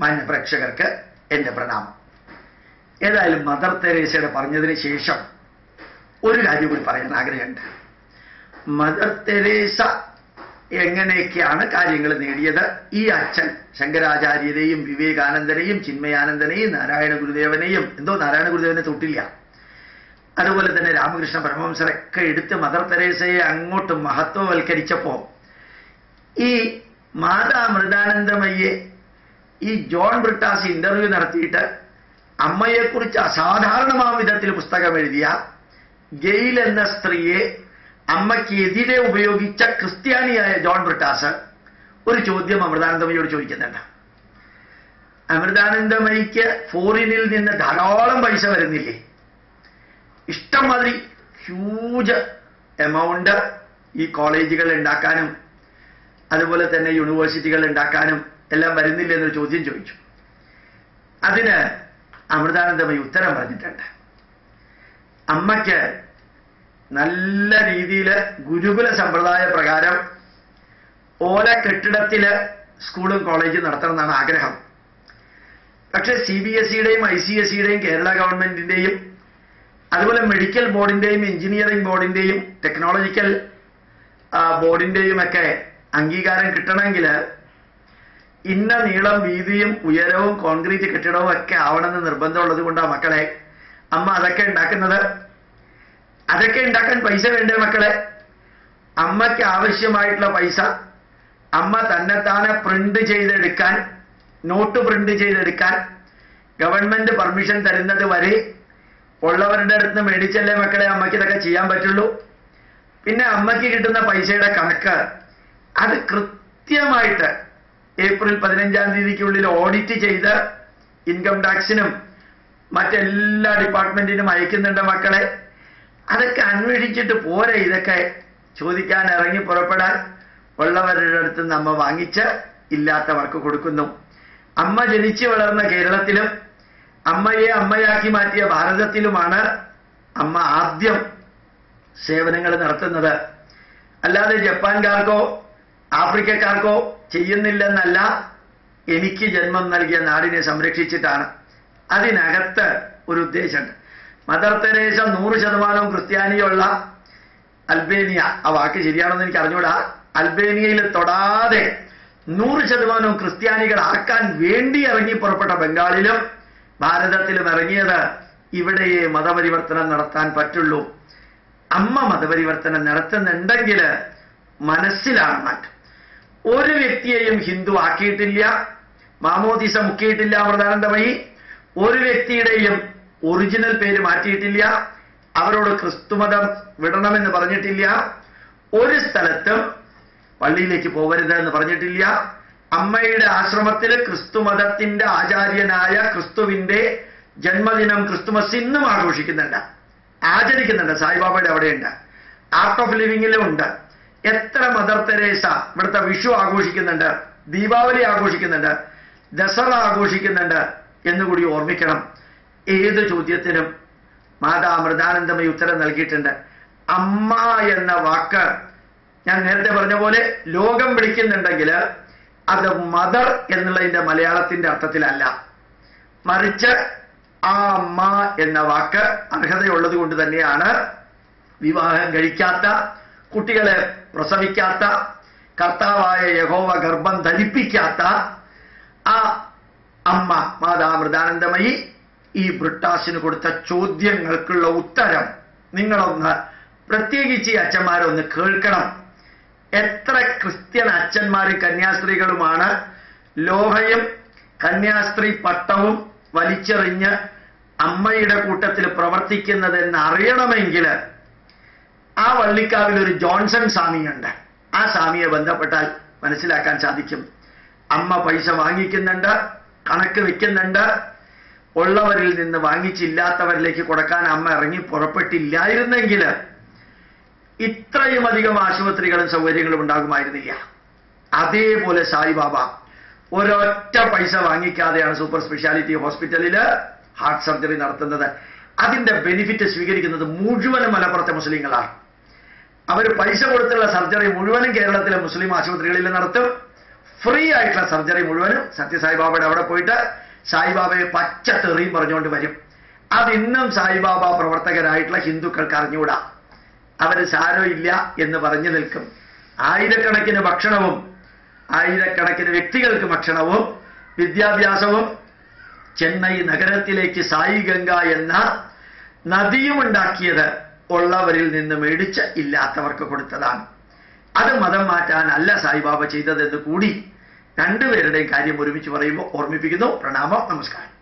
മാന്യ പ്രേക്ഷകർക്ക് എന്റെ പ്രണാമം. ഏതായാലും മദർ തെരേസയുടെ പറഞ്ഞതിന് ശേഷം ഒരു കാര്യം കൂടി പറയാൻ ആഗ്രഹമുണ്ട്. മദർ തെരേസ എങ്ങനെയൊക്കെയാണ് കാര്യങ്ങൾ നേടിയത്? ഈ അച്ഛൻ ശങ്കരാചാര്യരെയും വിവേകാനന്ദനെയും ചിന്മയാനന്ദനെയും നാരായണ ഗുരുദേവനെയും എന്തോ നാരായണ ഗുരുദേവനെ തൊട്ടില്ല. അതുപോലെ തന്നെ രാമകൃഷ്ണ പരമവംശരൊക്കെ എടുത്ത് മദർ തെരേസയെ അങ്ങോട്ട് മഹത്വവൽക്കരിച്ചപ്പോൾ ഈ മാതാ മൃദാനന്ദമയ്യെ ഈ ജോൺ ബ്രിട്ടാസ് ഇന്റർവ്യൂ നടത്തിയിട്ട് അമ്മയെക്കുറിച്ച് അസാധാരണമായ വിധത്തിൽ പുസ്തകം എഴുതിയ ഗെയിൽ എന്ന സ്ത്രീയെ അമ്മയ്ക്കെതിരെ ഉപയോഗിച്ച ക്രിസ്ത്യാനിയായ ജോൺ ബ്രിട്ടാസ് ഒരു ചോദ്യം അമൃതാനന്ദമയോട് ചോദിക്കുന്നുണ്ട്. അമൃതാനന്ദമയ്ക്ക് ഫോറിനിൽ നിന്ന് ധാരാളം പൈസ വരുന്നില്ലേ? ഇഷ്ടംമാതിരി ഹ്യൂജ് എമൗണ്ട് ഈ കോളേജുകൾ ഉണ്ടാക്കാനും അതുപോലെ തന്നെ യൂണിവേഴ്സിറ്റികൾ ഉണ്ടാക്കാനും എല്ലാം വരുന്നില്ല എന്നൊരു ചോദ്യം ചോദിച്ചു. അതിന് അമൃതാനന്ദമയി ഉത്തരം പറഞ്ഞിട്ടുണ്ട്. അമ്മയ്ക്ക് നല്ല രീതിയിൽ ഗുരുകുല സമ്പ്രദായ പ്രകാരം ഓല കെട്ടിടത്തിൽ സ്കൂളും കോളേജും നടത്തണം എന്നാണ് ആഗ്രഹം. പക്ഷെ സി ബി എസ് സിയുടെയും ഐ സി എസ് സിയുടെയും കേരള ഗവൺമെന്റിന്റെയും അതുപോലെ മെഡിക്കൽ ബോർഡിന്റെയും എഞ്ചിനീയറിംഗ് ബോർഡിന്റെയും ടെക്നോളജിക്കൽ ബോർഡിന്റെയും ഒക്കെ അംഗീകാരം കിട്ടണമെങ്കിൽ ഇന്ന നീളം വീതിയും ഉയരവും കോൺക്രീറ്റ് കെട്ടിടവും ഒക്കെ ആവണമെന്ന് നിർബന്ധമുള്ളത് കൊണ്ടാണ് മക്കളെ. അമ്മ അതൊക്കെ ഉണ്ടാക്കുന്നത്? അതൊക്കെ ഉണ്ടാക്കാൻ പൈസ വേണ്ടേ മക്കളെ? അമ്മയ്ക്ക് ആവശ്യമായിട്ടുള്ള പൈസ അമ്മ തന്നെത്താനെ പ്രിന്റ് ചെയ്തെടുക്കാൻ നോട്ട് പ്രിന്റ് ചെയ്തെടുക്കാൻ ഗവൺമെന്റ് പെർമിഷൻ തരുന്നത് വരെ ഉള്ളവരുടെ അടുത്ത് മേടിച്ചല്ലേ മക്കളെ അമ്മയ്ക്ക് ഇതൊക്കെ ചെയ്യാൻ പറ്റുള്ളൂ? പിന്നെ അമ്മയ്ക്ക് കിട്ടുന്ന പൈസയുടെ കണക്ക്. അത് കൃത്യമായിട്ട് ഏപ്രിൽ പതിനഞ്ചാം തീയതിക്കുള്ളിൽ ഓഡിറ്റ് ചെയ്ത് ഇൻകം ടാക്സിനും മറ്റെല്ലാ ഡിപ്പാർട്ട്മെന്റിനും അയക്കുന്നുണ്ട് മക്കളെ. അതൊക്കെ അന്വേഷിച്ചിട്ട് പോരെ ഇതൊക്കെ. ചോദിക്കാൻ ഇറങ്ങി പുറപ്പെടാൻ ഉള്ളവരുടെ അടുത്ത് നമ്മ വാങ്ങിച്ച് ഇല്ലാത്തവർക്ക് കൊടുക്കുന്നു. അമ്മ ജനിച്ചു വളർന്ന കേരളത്തിലും അമ്മയെ അമ്മയാക്കി മാറ്റിയ ഭാരതത്തിലുമാണ് അമ്മ ആദ്യം സേവനങ്ങൾ നടത്തുന്നത്. അല്ലാതെ ജപ്പാൻകാർക്കോ ആഫ്രിക്കക്കാർക്കോ ചെയ്യുന്നില്ലെന്നല്ല എനിക്ക് ജന്മം നൽകിയ നാടിനെ സംരക്ഷിച്ചിട്ടാണ്. അതിനകത്ത് ഒരു ഉദ്ദേശമുണ്ട്. മദർ തെരേസ നൂറ് ശതമാനവും ക്രിസ്ത്യാനിയുള്ള അൽബേനിയ. ആ വാക്ക് ശരിയാണെന്ന് എനിക്ക് അറിഞ്ഞൂടാ. അൽബേനിയയിൽ തൊടാതെ നൂറ് ശതമാനവും ക്രിസ്ത്യാനികളാക്കാൻ വേണ്ടി ഇറങ്ങി പുറപ്പെട്ട ബംഗാളിലും ഭാരതത്തിലും ഇറങ്ങിയത് ഇവിടെയേ മതപരിവർത്തനം നടത്താൻ പറ്റുള്ളൂ. അമ്മ മതപരിവർത്തനം നടത്തുന്നുണ്ടെങ്കിൽ മനസ്സിലാണ് മാറ്റം. ഒരു വ്യക്തിയെയും ഹിന്ദു ആക്കിയിട്ടില്ല മാമോദിസ മുക്കിയിട്ടില്ല അമൃതാനന്ദമയി. ഒരു വ്യക്തിയുടെയും ഒറിജിനൽ പേര് മാറ്റിയിട്ടില്ല അവരോട് ക്രിസ്തുമതം വിടണമെന്ന് പറഞ്ഞിട്ടില്ല. ഒരു സ്ഥലത്തും പള്ളിയിലേക്ക് പോകരുത് എന്ന് പറഞ്ഞിട്ടില്ല. അമ്മയുടെ ആശ്രമത്തിൽ ക്രിസ്തുമതത്തിന്റെ ആചാര്യനായ ക്രിസ്തുവിന്റെ ജന്മദിനം ക്രിസ്തുമസ് ഇന്നും ആഘോഷിക്കുന്നുണ്ട് ആചരിക്കുന്നുണ്ട്. സായിബാബയുടെ അവിടെയുണ്ട്. ആർട്ട് ഓഫ് ലിവിങ്ങിലും ഉണ്ട്. എത്ര മദർ തെരേസ ഇവിടുത്തെ വിഷു ആഘോഷിക്കുന്നുണ്ട് ദീപാവലി ആഘോഷിക്കുന്നുണ്ട് ദസറ ആഘോഷിക്കുന്നുണ്ട് എന്നുകൂടി ഓർമ്മിക്കണം. ഏത് ചോദ്യത്തിനും മാതാ അമൃതാനന്ദമയി ഉത്തരം നൽകിയിട്ടുണ്ട്. അമ്മ എന്ന വാക്ക് ഞാൻ നേരത്തെ പറഞ്ഞ പോലെ ലോകം വിളിക്കുന്നുണ്ടെങ്കിൽ അത് മദർ എന്നുള്ളതിന്റെ മലയാളത്തിന്റെ അർത്ഥത്തിലല്ല. മറിച്ച് ആ അമ്മ എന്ന വാക്ക് അർഹതയുള്ളത് കൊണ്ട് തന്നെയാണ് വിവാഹം കഴിക്കാത്ത കുട്ടികളെ പ്രസവിക്കാത്ത കർത്താവായ യഹോവ ഗർഭം ധരിപ്പിക്കാത്ത ആ അമ്മ മാതാമൃതാനന്ദമയി ഈ ബ്രിട്ടാസിന് കൊടുത്ത ചോദ്യങ്ങൾക്കുള്ള ഉത്തരം നിങ്ങളൊന്ന് പ്രത്യേകിച്ച് ഈ അച്ഛന്മാരൊന്ന് കേൾക്കണം. എത്ര ക്രിസ്ത്യൻ അച്ഛന്മാരും കന്യാസ്ത്രീകളുമാണ് ലോഹയും കന്യാസ്ത്രീ പട്ടവും വലിച്ചെറിഞ്ഞ് അമ്മയുടെ കൂട്ടത്തിൽ പ്രവർത്തിക്കുന്നതെന്ന് അറിയണമെങ്കിൽ ആ വള്ളിക്കാവിൽ ഒരു ജോൺസൺ സ്വാമിയുണ്ട് ആ സ്വാമിയെ ബന്ധപ്പെട്ടാൽ മനസ്സിലാക്കാൻ സാധിക്കും. അമ്മ പൈസ വാങ്ങിക്കുന്നുണ്ട് കണക്ക് വെക്കുന്നുണ്ട്. ഉള്ളവരിൽ നിന്ന് വാങ്ങിച്ചില്ലാത്തവരിലേക്ക് കൊടുക്കാൻ അമ്മ ഇറങ്ങി പുറപ്പെട്ടില്ലായിരുന്നെങ്കിൽ ഇത്രയും അധികം ആശുപത്രികളും സൗകര്യങ്ങളും ഉണ്ടാകുമായിരുന്നില്ല. അതേപോലെ സായിബാബ ഒരൊറ്റ പൈസ വാങ്ങിക്കാതെയാണ് സൂപ്പർ സ്പെഷ്യാലിറ്റി ഹോസ്പിറ്റലിൽ ഹാർട്ട് സർജറി നടത്തുന്നത്. അതിന്റെ ബെനിഫിറ്റ് സ്വീകരിക്കുന്നത് മുഴുവനും മലപ്പുറത്തെ മുസ്ലിങ്ങളാണ്. അവർ പൈസ കൊടുത്തുള്ള സർജറി മുഴുവനും കേരളത്തിലെ മുസ്ലിം ആശുപത്രികളിൽ നടത്തും. ഫ്രീ ആയിട്ടുള്ള സർജറി മുഴുവനും സത്യസായിബാബയുടെ അവിടെ പോയിട്ട് സായിബാബയെ പച്ച തെറിയും പറഞ്ഞുകൊണ്ട് വരും. അതിന്നും സായിബാബ പ്രവർത്തകരായിട്ടുള്ള ഹിന്ദുക്കൾക്ക് അറിഞ്ഞുകൂടാ. അവർ സാരമില്ല എന്ന് പറഞ്ഞു നിൽക്കും. ആയിരക്കണക്കിന് ഭക്ഷണവും ആയിരക്കണക്കിന് വ്യക്തികൾക്ക് ഭക്ഷണവും വിദ്യാഭ്യാസവും ചെന്നൈ നഗരത്തിലേക്ക് സായി ഗംഗ എന്ന നദിയും ഉണ്ടാക്കിയത് ഉള്ളവരിൽ നിന്ന് മേടിച്ച് ഇല്ലാത്തവർക്ക് കൊടുത്തതാണ്. അത് മതം മാറ്റാനല്ല സായിബാബ ചെയ്തതെന്ന് കൂടി രണ്ടുപേരുടെയും കാര്യം ഒരുമിച്ച് പറയുമ്പോൾ ഓർമ്മിപ്പിക്കുന്നു. പ്രണാമം. നമസ്കാരം.